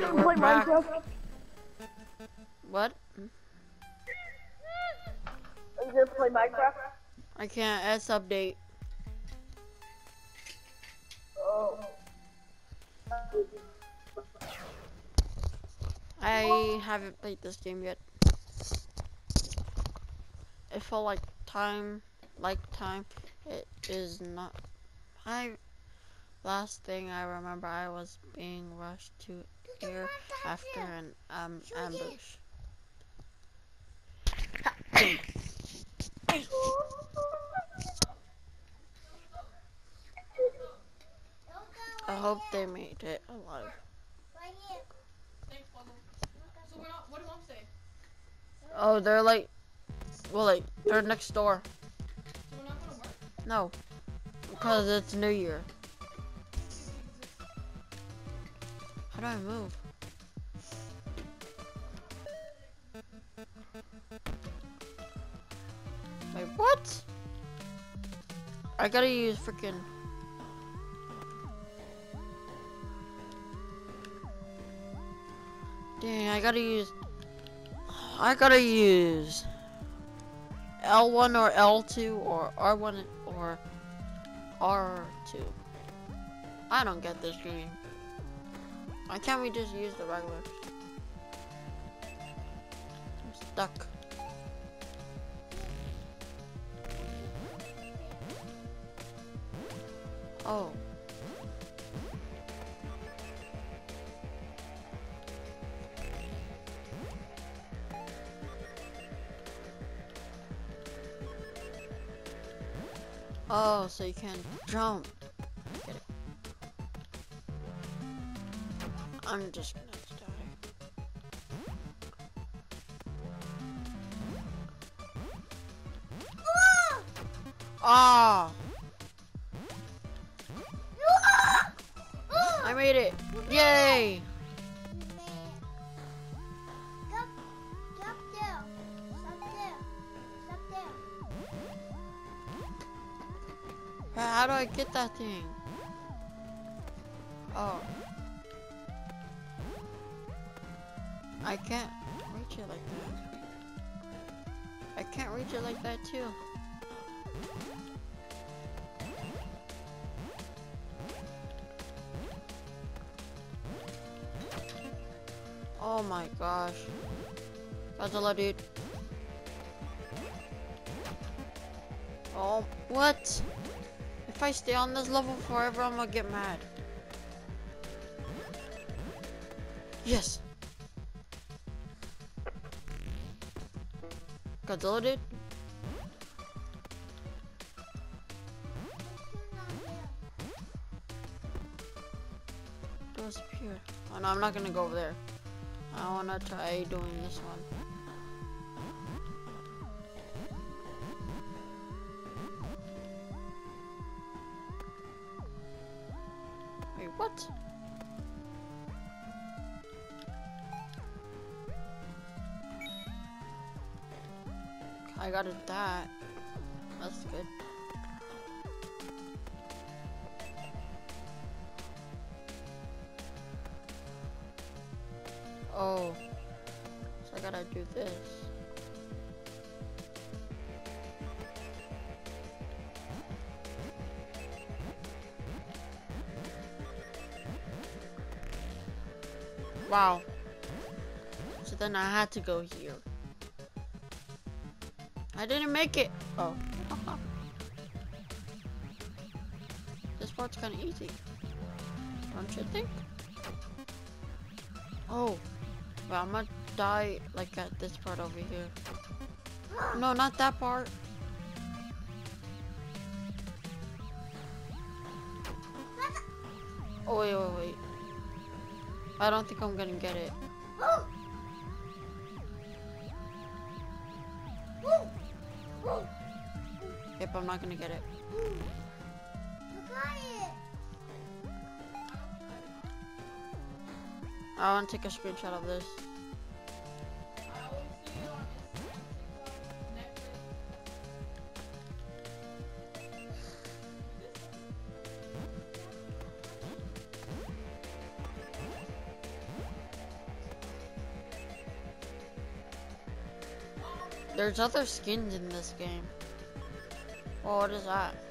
Okay, Play we're back. Minecraft. What? Are you gonna play Minecraft? I can't. S update. Oh. I haven't played this game yet. It felt like time, like time. It is not. I. Last thing I remember, I was being rushed to here after an um ambush. I hope they made it alive. Oh, they're like, well, like they're next door. No, because it's New Year. How do I move? What? I gotta use freaking. Dang, I gotta use. I gotta use L1 or L2 or R1 or R2. I don't get this game. Why can't we just use the regular? I'm stuck. Oh. Oh, so you can jump. I'm just gonna die. Ah! Made it! Yay! How do I get that thing? Oh. I can't reach it like that. I can't reach it like that too. Oh my gosh. Godzilla dude. Oh, what? If I stay on this level forever, I'm gonna get mad. Yes. Godzilla dude? Disappeared. Oh no, I'm not gonna go over there. I wanna try doing this one. Wait, what? I got it that. That's good. Oh. So I gotta do this. Wow. So then I had to go here. I didn't make it. Oh. this part's kind of easy. Don't you think? Oh. Well, I'm gonna die like at this part over here. No, not that part. Oh, wait, wait, wait. I don't think I'm gonna get it. Yep, I'm not gonna get it. I want to take a screenshot of this. There's other skins in this game. Well, what is that?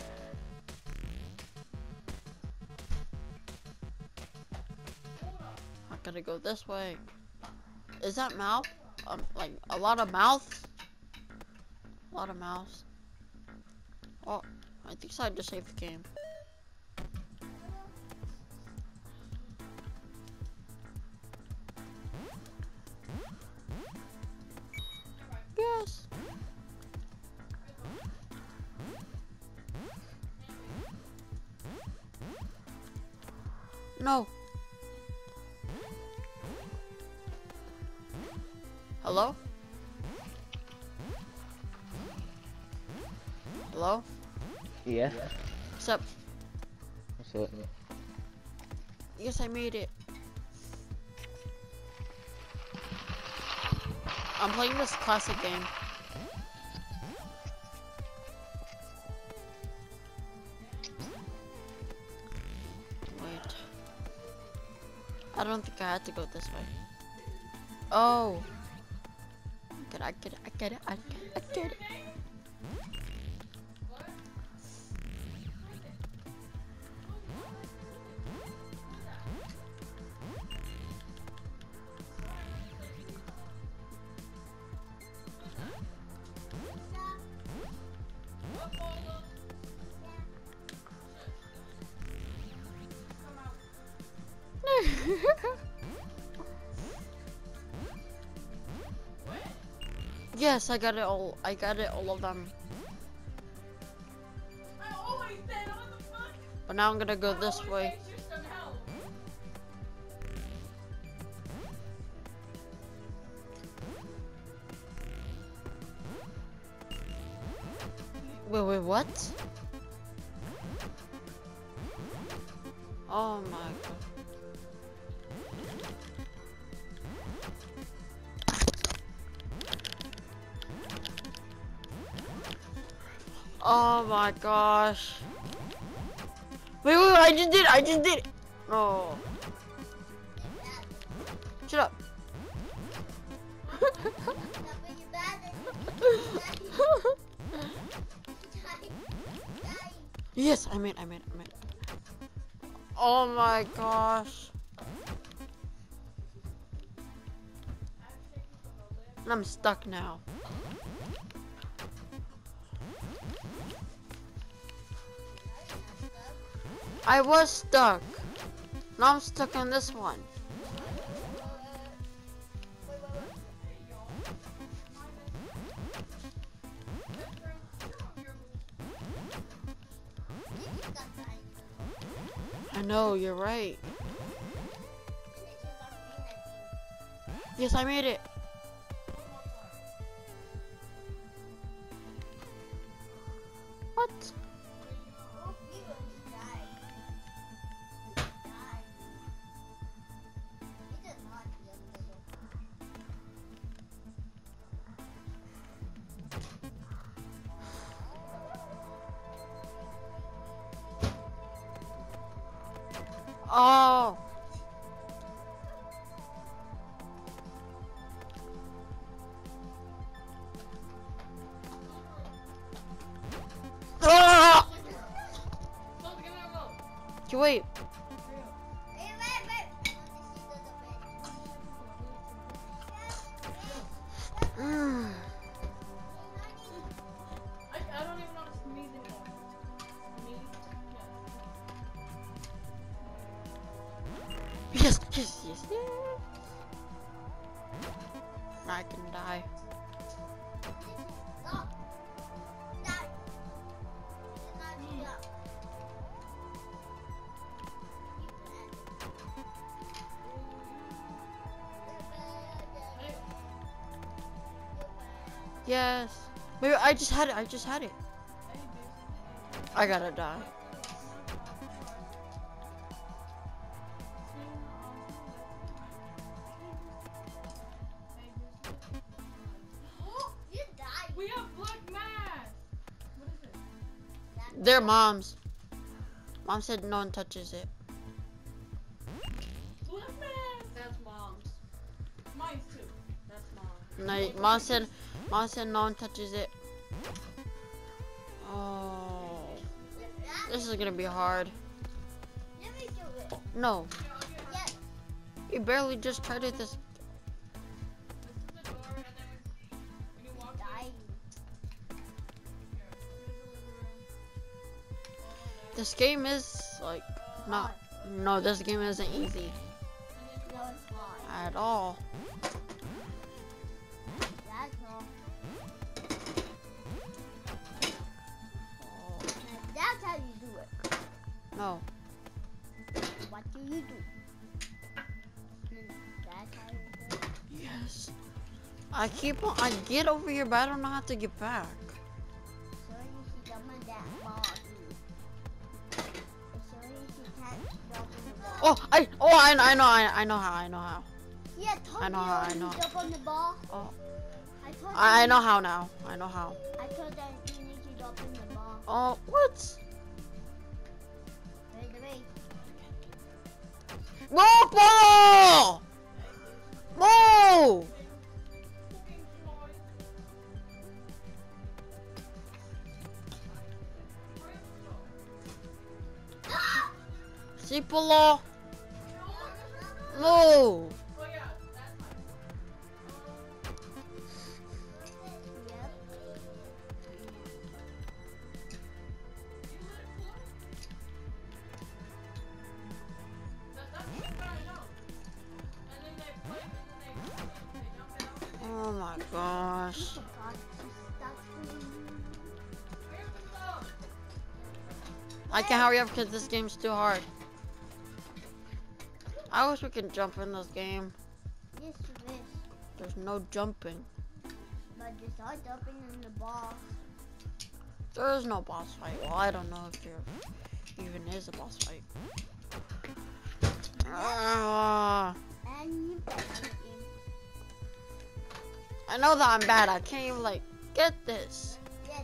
This way. Is that mouth? Um, like a lot of mouths? A lot of mouths. Oh, I think so I just saved the game. Hello? Hello? Yeah. What's up? What's up? Yes, I made it. I'm playing this classic game. Wait. I don't think I had to go this way. Oh. I get it, I get it, I get it, I get it, I get it. yes, I got it all. I got it all of them. I always said, the? But now I'm gonna go I this way. say system help. Wait, wait, what? Oh my god. Oh my gosh. Wait, wait, wait, I just did it, I just did it. Oh. Shut up. yes, I made, I made, I made. Oh my gosh. I'm stuck now. I was stuck. Now I'm stuck on this one. I know, you're right. Yes, I made it. Oh. Ah! Stop, give me a rope. Okay, Wait. Yes, yes, yes. I can die. Yes. Maybe I just had it. I just had it. I gotta die. It? They're moms. Mom said no one touches it. Black. That's mom's. Mine too. That's mom's. And I, mom said Mom said no one touches it. Oh, this is gonna be hard. Let me do it. No, Yes. you barely just tried it this. This game is like not. No, this game isn't easy No, it's not. at all. Oh, That's how you do it. no, What do you do? Yes. I keep on. I get over here, but I don't know how to get back. So you jump on that. Oh, I. Oh, I. I know. I. I know how. I know how. Yeah, told I know how, I know. jump on the ball. Oh. I told I. I know how now. I know how. I told that you need to jump on the ball. Oh, what? Wait, wait. Move, ball! Move! Yep. Oh my gosh. I can't hurry up because this game's too hard. I wish we could jump in this game. Yes, you wish. There's no jumping. But start jumping on the ball. There is no boss fight. Well, I don't know if there even is a boss fight. Ah, And you bet on the game. I know that I'm bad. I can't even like get this. Yeah,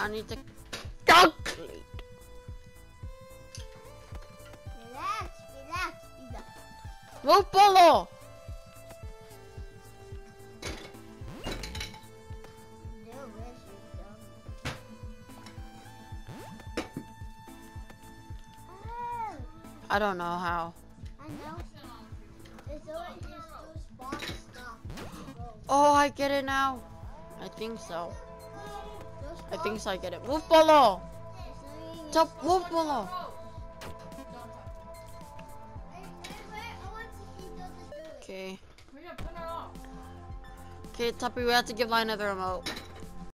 I need to calculate. Relax, relax, Ida. Move, Polo! They'll wish you dumb. Oh, I don't know how. Oh. I know. It's always just two spots stop. Go. Oh, I get it now. I think so. I think so. I get it. It's only- Top, do it. Okay. Okay, Tuppy, we have to give Lionel the remote.